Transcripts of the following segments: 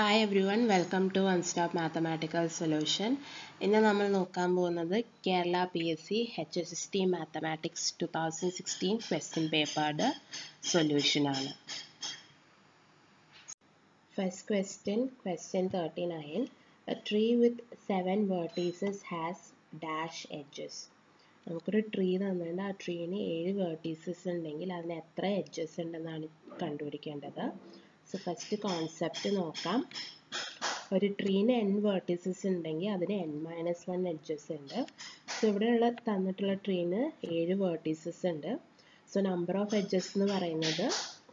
Hi everyone welcome to one stop mathematical solution ഇന്ന് നമ്മൾ നോക്കാൻ പോകുന്നത് Kerala P S C H S S T mathematics two thousand sixteen question പേപ്പറുടെ സൊല്യൂഷനാണ് first question question thirty nine a tree with seven vertices has dash edges നമുക്കൊരു tree തന്നിട്ടുണ്ട്. ആ ട്രീന് ഏഴ് vertices ഉണ്ടെങ്കിൽ അതിന് എത്ര എഡ്ജസ് ഉണ്ടെന്നാണ് കണ്ടുപിടിക്കേണ്ടത്? സോ ഫസ്റ്റ് കോൺസെപ്റ്റ് നോക്കാം. ഒരു ട്രീന് എൻ വേർട്ടീസസ് ഉണ്ടെങ്കിൽ അതിന് എൻ മൈനസ് വൺ എഡ്ജസ് ഉണ്ട്. സോ ഇവിടെയുള്ള തന്നിട്ടുള്ള ട്രീന് ഏഴ് വേർട്ടീസസ് ഉണ്ട്. സോ നമ്പർ ഓഫ് എഡ്ജസ് എന്ന് പറയുന്നത്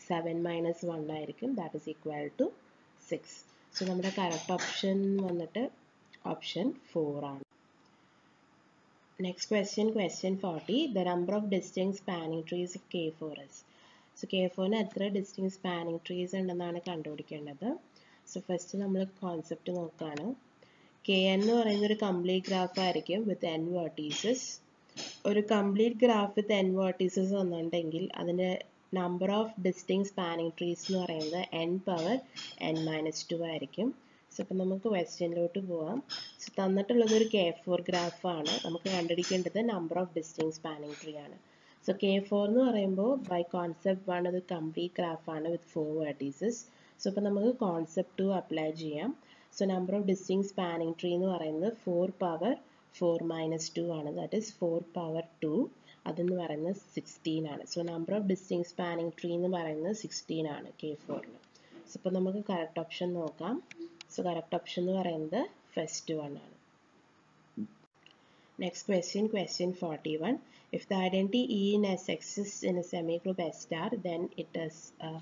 സെവൻ മൈനസ് വൺ ആയിരിക്കും. That is equal to six so നമ്മുടെ കറക്റ്റ് ഓപ്ഷൻ വന്നിട്ട് ഓപ്ഷൻ ഫോർ ആണ്. Next question question forty the number of distinct spanning trees of K four S so K ഫോറിന് എത്ര distinct spanning trees ഉണ്ടെന്നാണ് കണ്ടുപിടിക്കേണ്ടത്. So first നമ്മൾ concept നോക്കുകയാണ് K എന്ന് പറയുന്ന ഒരു കംപ്ലീറ്റ് ഗ്രാഫ് ആയിരിക്കും വിത്ത് എൻ വേർട്ടീസസ് ഒരു complete graph with N vertices വന്നിട്ടുണ്ടെങ്കിൽ അതിന്റെ number of distinct spanning trees എന്ന് പറയുന്നത് N power N minus two ആയിരിക്കും. സോ ഇപ്പം നമുക്ക് ക്വസ്റ്റ്യനിലോട്ട് പോവാം. സോ തന്നിട്ടുള്ളത് ഒരു കെ ഫോർ ഗ്രാഫാണ് നമുക്ക് കണ്ടുപിടിക്കേണ്ടത് number of distinct spanning tree ആണ്. സോ കെ ഫോർ എന്ന് പറയുമ്പോൾ ബൈ കോൺസെപ്റ്റ് വൺ അത് കംപ്ലീറ്റ് ഗ്രാഫാണ് വിത്ത് ഫോർ വെർട്ടീസസ് സോ ഇപ്പോൾ നമുക്ക് കോൺസെപ്റ്റ് ടു അപ്ലൈ ചെയ്യാം. So number of distinct spanning tree എന്ന് പറയുന്നത് four power four minus two ആണ്. That is four power two അതെന്ന് പറയുന്നത് സിക്സ്റ്റീൻ ആണ്. So number of distinct spanning tree എന്ന് പറയുന്നത് സിക്സ്റ്റീൻ ആണ് കെ ഫോറിന് സോ ഇപ്പോൾ നമുക്ക് കറക്റ്റ് ഓപ്ഷൻ നോക്കാം. സോ കറക്റ്റ് ഓപ്ഷൻ എന്ന് പറയുന്നത് ഫസ്റ്റ് വൺ ആണ്. Next question, question 41. If the identity E in S exists in a semigroup S star, then it is uh,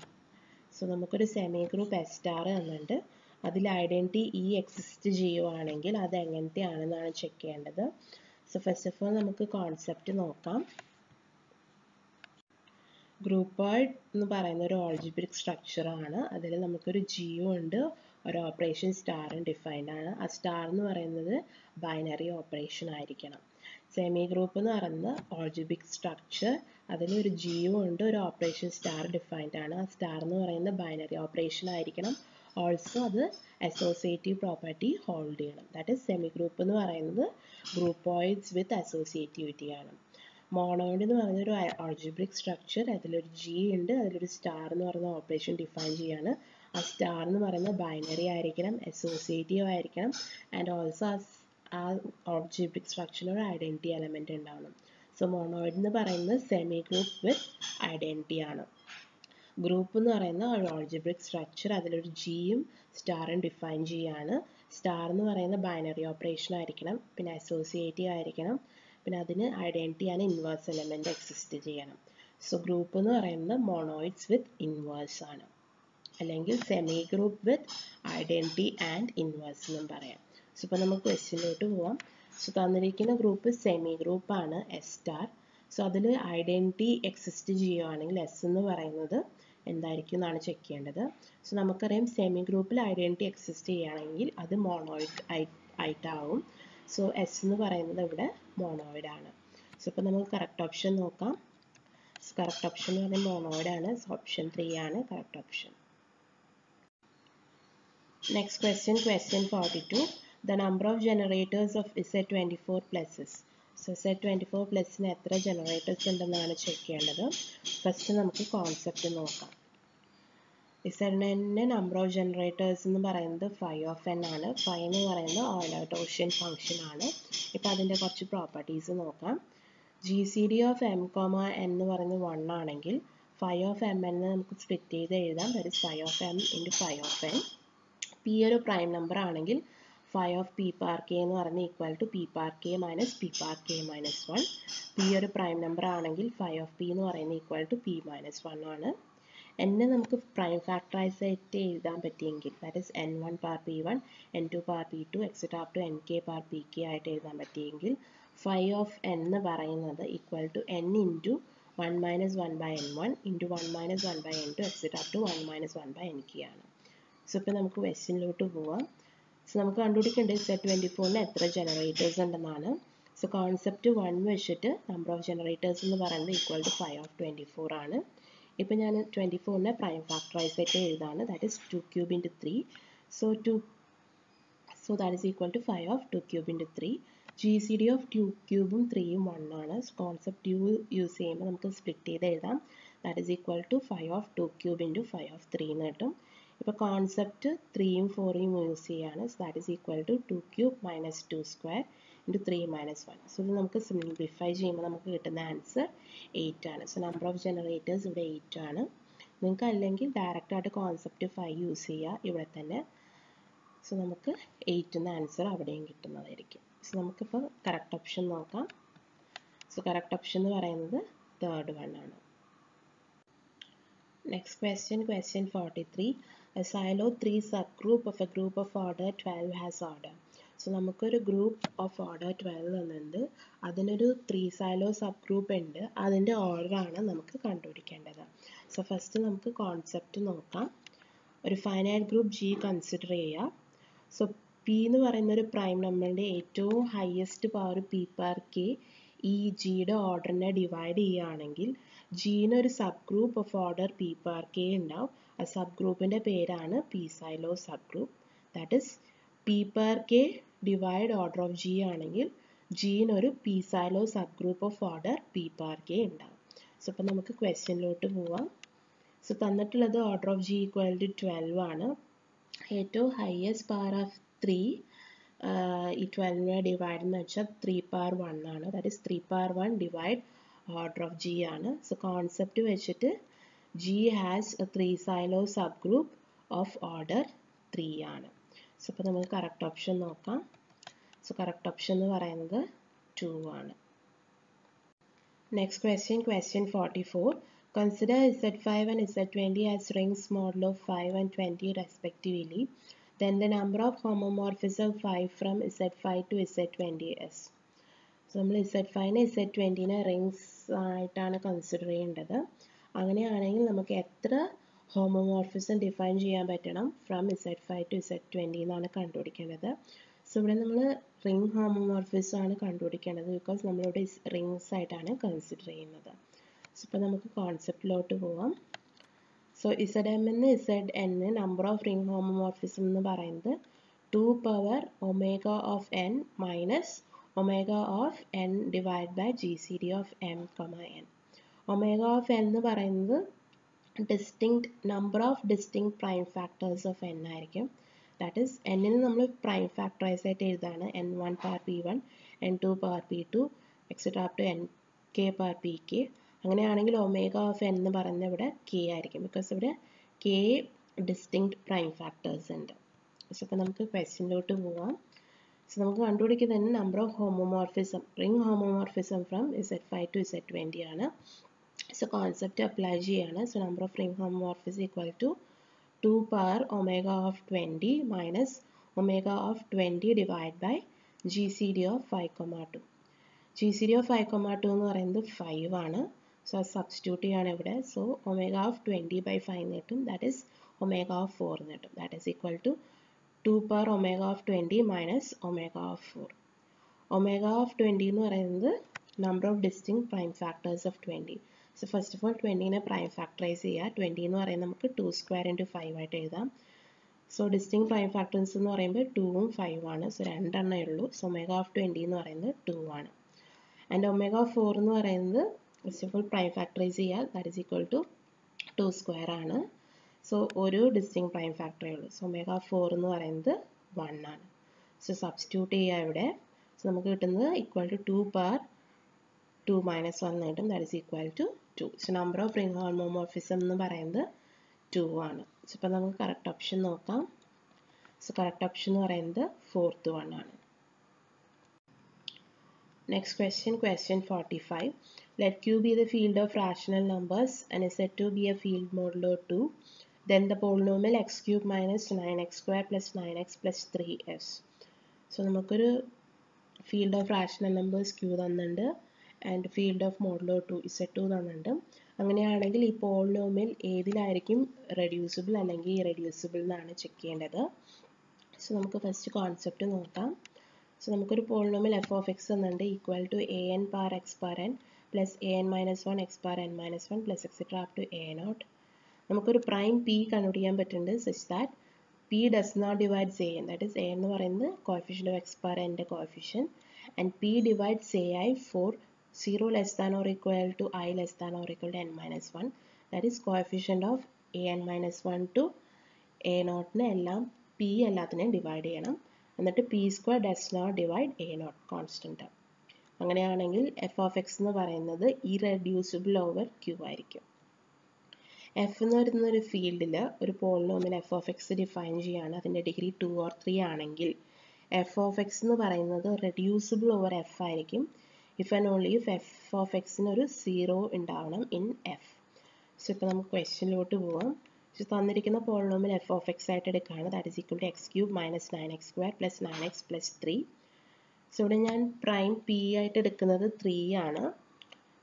so നമുക്കൊരു സെമി ഗ്രൂപ്പ് എസ് സ്റ്റാർ തന്നിട്ടുണ്ട്. അതിൽ identity E exist ചെയ്യുവാണെങ്കിൽ അത് എങ്ങനത്തെ ആണെന്നാണ് ചെക്ക് ചെയ്യേണ്ടത്. സോ ഫസ്റ്റ് ഓഫ് ഓൾ നമുക്ക് concept നോക്കാം. ഗ്രൂപ്പ് വൈഡ് എന്ന് പറയുന്ന ഒരു ഓൾജിബ്രിക് സ്ട്രക്ചർ ആണ്. അതിൽ നമുക്കൊരു ജിയോ ഉണ്ട്. ഒരു ഓപ്പറേഷൻ സ്റ്റാറും ഡിഫൈൻഡ് ആണ്. ആ സ്റ്റാർ എന്ന് പറയുന്നത് ബൈനറി ഓപ്പറേഷൻ ആയിരിക്കണം. സെമി ഗ്രൂപ്പ് എന്ന് പറയുന്നത് ഓൾജിബിക് സ്ട്രക്ചർ അതിലൊരു ജിയോ ഉണ്ട് ഒരു ഓപ്പറേഷൻ സ്റ്റാർ ഡിഫൈൻഡ് ആണ്. ആ സ്റ്റാർ എന്ന് പറയുന്നത് ബൈനറി ഓപ്പറേഷൻ ആയിരിക്കണം. ഓൾസോ അത് അസോസിയേറ്റീവ് പ്രോപ്പർട്ടി ഹോൾഡ് ചെയ്യണം. ദാറ്റ് ഇസ് സെമി ഗ്രൂപ്പ് എന്ന് പറയുന്നത് ഗ്രൂപ്പ് ഗ്രൂപ്പോയിഡ്സ് വിത്ത് അസോസിയേറ്റിവിറ്റി ആണ്. മോണോയിഡ് എന്ന് പറയുന്ന ഒരു ഓൾജിബ്രിക് സ്ട്രക്ചർ അതിലൊരു ജി ഉണ്ട് അതിലൊരു സ്റ്റാർ എന്ന് പറയുന്ന ഓപ്പറേഷൻ ഡിഫൈൻ ചെയ്യാണ്. ആ സ്റ്റാർ എന്ന് പറയുന്നത് ബൈനറി ആയിരിക്കണം അസോസിയേറ്റീവ് ആയിരിക്കണം ആൻഡ് ഓൾസോ ആ ഓബ്ജക്റ്റ് സ്ട്രക്ചറിൽ ഒരു ഐഡന്റി എലമെന്റ് ഉണ്ടാവണം. സോ മോണോയിഡ് എന്ന് പറയുന്നത് സെമി ഗ്രൂപ്പ് വിത്ത് ഐഡന്റി ആണ്. ഗ്രൂപ്പ് എന്ന് പറയുന്ന ഒരു ഓൾജിബ്രിക് സ്ട്രക്ചർ അതിലൊരു ജിയും സ്റ്റാറും ഡിഫൈൻ ചെയ്യാണ്. സ്റ്റാർ എന്ന് പറയുന്ന ബൈനറി ഓപ്പറേഷൻ ആയിരിക്കണം പിന്നെ അസോസിയേറ്റീവ് ആയിരിക്കണം പിന്നെ അതിന് ഐഡന്റി ആണ് ഇൻവേഴ്സ് എലമെന്റ് എക്സിസ്റ്റ് ചെയ്യണം. സോ ഗ്രൂപ്പ് എന്ന് പറയുന്നത് മോണോയിഡ്സ് വിത്ത് ഇൻവേഴ്സ് ആണ്. അല്ലെങ്കിൽ semigroup with identity and inverse എന്നും പറയാം. സോ ഇപ്പോൾ നമുക്ക് ക്വസ്റ്റ്യനിലോട്ട് പോവാം. സോ തന്നിരിക്കുന്ന ഗ്രൂപ്പ് സെമി ഗ്രൂപ്പ് ആണ് എസ് സ്റ്റാർ സോ അതിൽ ഐഡന്റിറ്റി എക്സിസ്റ്റ് ചെയ്യുകയാണെങ്കിൽ എസ് എന്ന് പറയുന്നത് എന്തായിരിക്കും എന്നാണ് ചെക്ക് ചെയ്യേണ്ടത്. സോ നമുക്കറിയാം സെമി ഗ്രൂപ്പിൽ ഐഡന്റിറ്റി എക്സിസ്റ്റ് ചെയ്യുകയാണെങ്കിൽ അത് മോണോയിഡ് ആയിട്ടാവും. സോ എസ് എന്ന് പറയുന്നത് ഇവിടെ മോണോയിഡ് ആണ്. സോ ഇപ്പോൾ നമുക്ക് കറക്റ്റ് ഓപ്ഷൻ നോക്കാം. കറക്റ്റ് ഓപ്ഷൻ എന്ന് പറയുന്നത് മോണോയിഡ് ആണ്. സോ ഓപ്ഷൻ ത്രീ ആണ് correct option Next question, question 42. The number of generators of Z24 pluses. So Z24 പ്ലസിന് എത്ര ജനറേറ്റേഴ്സ് ഉണ്ടെന്നാണ് ചെക്ക് ചെയ്യേണ്ടത്. ഫസ്റ്റ് നമുക്ക് കോൺസെപ്റ്റ് നോക്കാം. ഇസഡിന്റെ നമ്പർ ഓഫ് ജനറേറ്റേഴ്സ് എന്ന് പറയുന്നത് ഫൈവ് ഓഫ് എൻ ആണ്. ഫൈവ് എന്ന് പറയുന്നത് ഓയിലോട്ടോഷ്യൻ ഫംഗ്ഷൻ ആണ്. ഇപ്പോൾ അതിന്റെ കുറച്ച് പ്രോപ്പർട്ടീസ് നോക്കാം. G C D of M comma N എന്ന് പറയുന്നത് വൺ ആണെങ്കിൽ ഫൈവ് ഓഫ് എം എൻ നമുക്ക് സ്പ്ലിറ്റ് ചെയ്ത് എഴുതാം. That is phi of M into phi of N P ഒരു പ്രൈം നമ്പർ ആണെങ്കിൽ phi of P power K എന്ന് പറയുന്നത് equal to P power K minus P power K minus one P ഒരു prime number ആണെങ്കിൽ phi of P എന്ന് പറയുന്ന equal to P minus one ആണ്. എന്നെ നമുക്ക് പ്രൈം ഫാക്ടറൈസ് ആയിട്ട് എഴുതാൻ പറ്റിയെങ്കിൽ that is n one power p one n two power p two etcetera to n k power p k ആയിട്ട് എഴുതാൻ പറ്റിയെങ്കിൽ ഫൈവ് ഓഫ് എൻ എന്ന് പറയുന്നത് equal to n into one minus one by n one into one minus one by n two etcetera to one minus one by n k ആണ്. So ഇപ്പോൾ നമുക്ക് ക്വസ്റ്റ്യനിലോട്ട് പോവാം. സോ നമുക്ക് കണ്ടുപിടിക്കേണ്ടത് സെറ്റ് ട്വന്റി ഫോറിന് എത്ര ജനറേറ്റേഴ്സ് ഉണ്ടെന്നാണ്. സോ കോൺസെപ്റ്റ് വൺ വെച്ചിട്ട് നമ്പർ ഓഫ് ജനറേറ്റേഴ്സ് എന്ന് പറയുന്നത് equal to phi of twenty four ആണ്. ഇപ്പോൾ ഞാൻ ട്വന്റി ഫോറിനെ പ്രൈം ഫാക്ടറൈസ് ആയിട്ട് എഴുതാണ്. That is two cube into three so two so that is equal to phi of two cube into three G C D of two ക്യൂബും ത്രീയും one ആണ്. Concept you use ചെയ്യുമ്പോൾ നമുക്ക് split ചെയ്ത് എഴുതാം. That is equal to phi of two cube into phi of three എന്ന് കിട്ടും. ഇപ്പോൾ concept ത്രീയും ഫോറിയും യൂസ് ചെയ്യാണ്. So that is equal to two cube minus two square into three minus one so ഇത് നമുക്ക് സിംപ്ലിഫൈ ചെയ്യുമ്പോൾ നമുക്ക് കിട്ടുന്ന ആൻസർ എയ്റ്റ് ആണ്. സോ നമ്പർ ഓഫ് ജനറേറ്റേഴ്സ് ഇവിടെ എയ്റ്റ് ആണ്. നിങ്ങൾക്ക് അല്ലെങ്കിൽ ഡയറക്റ്റ് ആയിട്ട് കോൺസെപ്റ്റ് ഫൈവ് യൂസ് ചെയ്യുക ഇവിടെ തന്നെ. സോ നമുക്ക് എയ്റ്റ് എന്ന ആൻസർ അവിടെയും കിട്ടുന്നതായിരിക്കും. സോ നമുക്കിപ്പോൾ കറക്റ്റ് ഓപ്ഷൻ നോക്കാം. സോ കറക്റ്റ് ഓപ്ഷൻ എന്ന് പറയുന്നത് തേർഡ് വൺ ആണ്. Next question question forty three A silo 3 subgroup of a group of order 12 has order. So നമുക്കൊരു ഗ്രൂപ്പ് ഓഫ് ഓർഡർ ട്വൽവ് എന്നുണ്ട് അതിനൊരു ത്രീ സൈലോ സബ് ഗ്രൂപ്പ് ഉണ്ട്. അതിന്റെ ഓർഡറാണ് നമുക്ക് കണ്ടുപിടിക്കേണ്ടത്. സോ ഫസ്റ്റ് നമുക്ക് കോൺസെപ്റ്റ് നോക്കാം. ഒരു ഫൈനൈറ്റ് ഗ്രൂപ്പ് ജി കൺസിഡർ ചെയ്യുക സോ പി എന്ന് പറയുന്ന ഒരു പ്രൈം നമ്പറിന്റെ ഏറ്റവും highest power p power k ഈ ജിയുടെ ഓർഡറിനെ ഡിവൈഡ് ചെയ്യുകയാണെങ്കിൽ ജീനൊരു sub group of order p power k ഉണ്ടാവും. സബ് ഗ്രൂപ്പിന്റെ പേരാണ് p Sylow sub group that is p power k divide order of G ആണെങ്കിൽ ജീനൊരു p Sylow sub group of order p power k ഉണ്ടാവും. So അപ്പം നമുക്ക് ക്വസ്റ്റ്യനിലോട്ട് പോവാം. So തന്നിട്ടുള്ളത് order of G equal to twelve ആണ്. ഏറ്റവും ഹയസ്റ്റ് പവർ ഓഫ് ത്രീ ഈ ട്വൽവിനെ ഡിവൈഡ് എന്ന് വെച്ചാൽ ത്രീ പവർ വൺ ആണ്. That is three power one divide order of G ആണ്. സോ കോൺസെപ്റ്റ് വെച്ചിട്ട് G has a three Sylow sub group of order three ആണ്. So അപ്പോൾ നമുക്ക് കറക്റ്റ് ഓപ്ഷൻ നോക്കാം. സോ കറക്റ്റ് ഓപ്ഷൻ എന്ന് പറയുന്നത് ടു ആണ്. Next question question forty four consider Z five and Z twenty as rings modulo of five and twenty respectively then the number of homomorphism 5 from Z5 to Z20 is. So നമ്മൾ Z ഫൈവിനെ Z ട്വന്റീനെ rings ആയിട്ടാണ് consider ചെയ്യേണ്ടത്. അങ്ങനെയാണെങ്കിൽ നമുക്ക് എത്ര homomorphism define ചെയ്യാൻ പറ്റണം? From Z five to Z twenty എന്നാണ് കണ്ടുപിടിക്കേണ്ടത്. സോ ഇവിടെ നമ്മൾ റിംഗ് ഹോമോമോർഫിസം ആണ് കണ്ടുപിടിക്കേണ്ടത് ബിക്കോസ് നമ്മളിവിടെ റിങ്സ് ആയിട്ടാണ് കൺസിഡർ ചെയ്യുന്നത്. സോ ഇപ്പോൾ നമുക്ക് കോൺസെപ്റ്റിലോട്ട് പോവാം. സോ ഇസഡ് എം എന്ന് Z n number of ring homomorphism എന്ന് പറയുന്നത് two power omega of n minus omega of n divide by G C D of m comma n omega of n എന്ന് പറയുന്നത് distinct number of distinct prime factors of n ആയിരിക്കും. That is എന്നിന് നമ്മൾ prime factorise ആയിട്ട് എഴുതാണ്. N one power p one n two power p two etcetera to n k power p k അങ്ങനെയാണെങ്കിൽ omega of N എന്ന് പറയുന്നത് ഇവിടെ K ആയിരിക്കും. Because ഇവിടെ കെ ഡിസ്റ്റിങ്ക്ട് പ്രൈം ഫാക്ടേഴ്സ് ഉണ്ട്. സോ അപ്പോൾ നമുക്ക് ക്വസ്റ്റ്യനിലോട്ട് പോവാം. സോ നമുക്ക് കണ്ടുപിടിക്കുന്നത് number of homomorphism ring homomorphism from Z five to Z twenty ആണ്. സോ കോൺസെപ്റ്റ് അപ്ലൈ ചെയ്യാണ് so number of ring homomorphism equal to two power omega of twenty minus omega of twenty divide by G C D of five comma two G C D of five comma two എന്ന് പറയുന്നത് five ആണ്. So substitute ചെയ്യാണ് ഇവിടെ. So omega of twenty by five എന്ന് കിട്ടും that is omega of four എന്ന് കിട്ടും that is equal to two power omega of twenty minus omega of four omega of twenty എന്ന് പറയുന്നത് number of distinct prime factors of twenty so first of all ട്വന്റീനെ prime factorise ചെയ്യുക. Twenty എന്ന് പറയുന്നത് നമുക്ക് to square into five ആയിട്ട് എഴുതാം. So distinct prime factors എന്ന് പറയുമ്പോൾ ടൂവും ഫൈവ് ആണ്. സോ രണ്ടെണ്ണേ ഉള്ളൂ. സോ ഒമേഗ ഓഫ് ട്വന്റി എന്ന് പറയുന്നത് ടു ആണ്. ആൻഡ് ഒമേഗ ഓഫ് ഫോർ എന്ന് പറയുന്നത് first of all prime factorise ചെയ്യുക. That is equal to two square ആണ്. സോ ഒരു ഡിസ്റ്റിങ് പ്രൈം ഫാക്ടറേ ഉള്ളൂ സോ ഒമേഗ ഫോർ എന്ന് പറയുന്നത് വൺ ആണ്. സോ സബ്സ്റ്റിറ്റ്യൂട്ട് ചെയ്യുക ഇവിടെ. സോ നമുക്ക് കിട്ടുന്നത് equal to two power two minus one കിട്ടും that is equal to two so number of ring homomorphism എന്ന് പറയുന്നത് ടു ആണ് സോ ഇപ്പം നമുക്ക് കറക്റ്റ് ഓപ്ഷൻ നോക്കാം സോ കറക്റ്റ് ഓപ്ഷൻ എന്ന് പറയുന്നത് ഫോർത്ത് വൺ ആണ് next question, question 45. Let Q be the field of rational numbers and B A to be a field modulo 2. Then the polynomial x cube minus 9x square plus 9x plus 3s. So നമുക്കൊരു field of rational numbers Q തന്നിട്ടുണ്ട് and field of modulo two Z two തന്നിട്ടുണ്ട്. അങ്ങനെയാണെങ്കിൽ ഈ polynomial ഏതിലായിരിക്കും reducible അല്ലെങ്കിൽ irreducible എന്നാണ് check ചെയ്യേണ്ടത്. So നമുക്ക് ഫസ്റ്റ് കോൺസെപ്റ്റ് നോക്കാം. സോ നമുക്കൊരു പോളിനോമിയൽ എഫ് ഓഫ് എക്സ് എന്നുണ്ട് equal to a n power x power n plus a n minus one x power n minus one plus etcetera up to a naught നമുക്കൊരു prime P കണ്ടുപിടിക്കാൻ പറ്റുന്നുണ്ട് such that P does not divides A that is A എന്ന് പറയുന്നത് coefficient of X power എന്റെ coefficient and P divides A I for zero less than or equal to i less than or equal to n minus one that is coefficient of a n minus one to a നോട്ടിനെ എല്ലാം P എല്ലാത്തിനെയും divide ചെയ്യണം. എന്നിട്ട് p square does not divide a naught constant അങ്ങനെയാണെങ്കിൽ F of X എന്ന് പറയുന്നത് irreducible over Q ആയിരിക്കും. F എന്ന് പറയുന്ന ഒരു ഫീൽഡിൽ ഒരു polynomial F of X define ചെയ്യുകയാണ് അതിന്റെ ഡിഗ്രി ടു ഓർ ത്രീ ആണെങ്കിൽ എഫ് ഓഫ് എക്സ് എന്ന് പറയുന്നത് റെഡ്യൂസിബിൾ ഓവർ എഫ് ആയിരിക്കും. If and only if f of എക്സിന് ഒരു സീറോ ഉണ്ടാവണം ഇൻ എഫ് സോ ഇപ്പോൾ നമുക്ക് ക്വസ്റ്റ്യനിലോട്ട് പോവാം. സോ തന്നിരിക്കുന്ന പോളിനോമിൽ എഫ് ഓഫ് എക്സ് ആയിട്ട് എടുക്കുകയാണ്. That is equal to x cube minus nine x square plus nine x plus three so ഇവിടെ ഞാൻ പ്രൈം പി ആയിട്ട് എടുക്കുന്നത് ത്രീ ആണ്.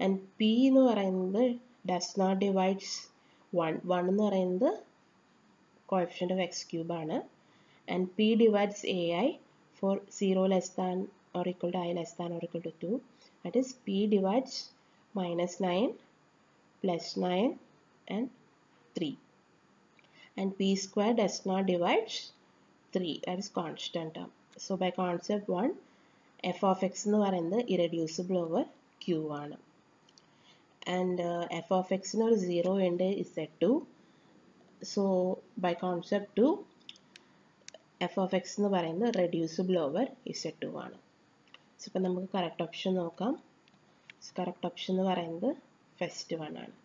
ആൻഡ് പി എന്ന് പറയുന്നത് does not divides one one എന്ന് പറയുന്നത് coefficient of x ക്യൂബാണ് and p divides a i for zero less than or equal to i less than or equal to two that is p divides minus nine plus nine and three and p square does not divide 3 that is constant term so by concept 1 f of x എന്ന് പറയുന്നത് irreducible over q ആണ് and uh, f of x ന് ഒരു 0 ഉണ്ട് z2 so by concept 2 f of x എന്ന് പറയുന്നത് reducible over z2 ആണ് so ഇപ്പം നമുക്ക് കറക്റ്റ് ഓപ്ഷൻ നോക്കാം. കറക്റ്റ് ഓപ്ഷൻ എന്ന് പറയുന്നത് ഫസ്റ്റ് വൺ ആണ്.